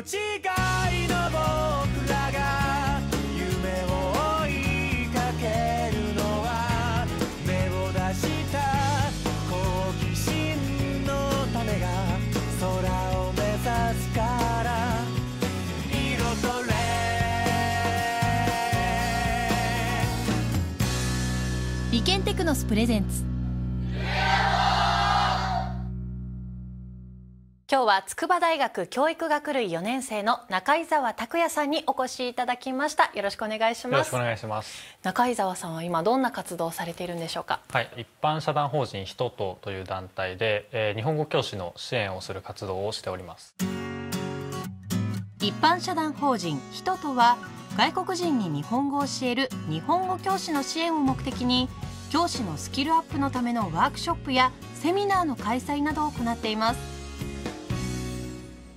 違いの僕らが夢を追いかけるのは目を出した好奇心のためが空を目指すから色とれ理研テクノスプレゼンツ今日は筑波大学教育学類4年生の中井沢拓也さんにお越しいただきましたよろしくお願いしますよろしくお願いします。中井沢さんは今どんな活動をされているんでしょうか？はい、一般社団法人ひととという団体で、えー日本語教師の支援をする活動をしております。一般社団法人ひととは外国人に日本語を教える日本語教師の支援を目的に教師のスキルアップのためのワークショップやセミナーの開催などを行っています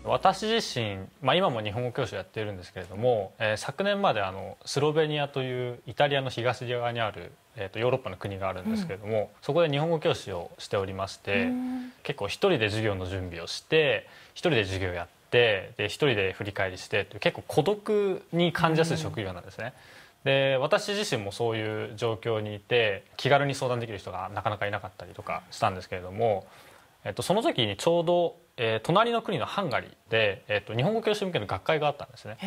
私自身、まあ、今も日本語教師をやっているんですけれども、えー昨年まであのスロベニアというイタリアの東側にある、えーとヨーロッパの国があるんですけれども、そこで日本語教師をしておりまして、結構一人で授業の準備をして一人で授業をやってで一人で振り返りしてという結構孤独に感じやすい職業なんですね。で私自身もそういう状況にいて気軽に相談できる人がなかなかいなかったりとかしたんですけれども、えっと、その時にちょうど、えー隣の国のハンガリーで、えっと、日本語教師向けの学会があったんですね。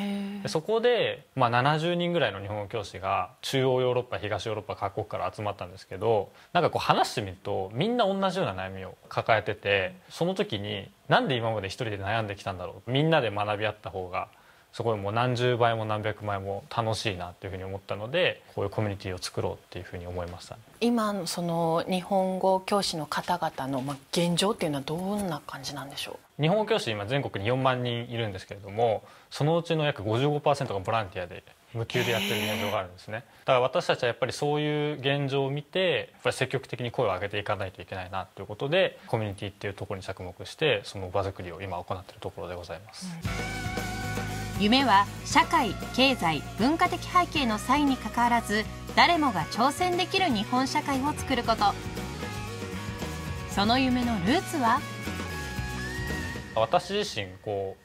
でそこで、まあ、70人ぐらいの日本語教師が中央ヨーロッパ東ヨーロッパ各国から集まったんですけどなんかこう話してみるとみんな同じような悩みを抱えててその時になんで今まで一人で悩んできたんだろうみんなで学び合った方がそこでもう何十倍も何百倍も楽しいなっていうふうに思ったのでこういうコミュニティを作ろうっていうふうに思いましたね。今のその日本語教師の方々のまあ現状っていうのはどんな感じなんでしょ日本語教師今全国に4万人いるんですけれどもそのうちの約55%がボランティアで無給でやってる現状があるんですね。だから私たちはやっぱりそういう現状を見てやっぱり積極的に声を上げていかないといけないなということでコミュニティっていうところに着目してその場作りを今行っているところでございます、う夢は社会経済文化的背景の際にかかわらず誰もが挑戦できる日本社会を作ること。その夢のルーツは？私自身こ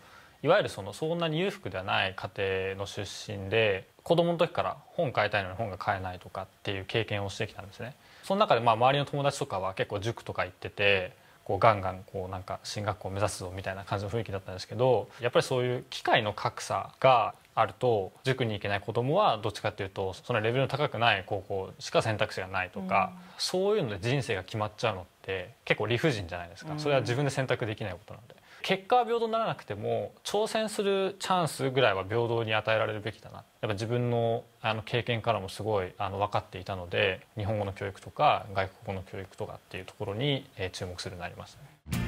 ういわゆるそのそんなに裕福ではない家庭の出身で子供の時から本買いたいのに本が買えないとかっていう経験をしてきたんですね。その中でまあ周りの友達とかは結構塾とか行っててこうガンガンこうなんか進学校を目指すぞみたいな感じの雰囲気だったんですけどやっぱりそういう機会の格差があると塾に行けない子供はどっちかっていうとそのレベルの高くない高校しか選択肢がないとか、そういうので人生が決まっちゃうのって結構理不尽じゃないですか、それは自分で選択できないことなので結果は平等にならなくても挑戦するチャンスぐらいは平等に与えられるべきだな。やっぱ自分のあの経験からもすごいあの分かっていたので日本語の教育とか外国語の教育とかっていうところに、えー注目するようになりましたね。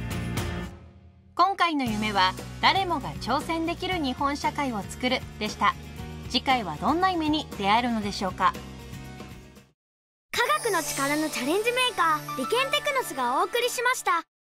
今回の夢は誰もが挑戦できる日本社会を作るでした。次回はどんな夢に出会えるのでしょうか。科学の力のチャレンジメーカー理研テクノスがお送りしました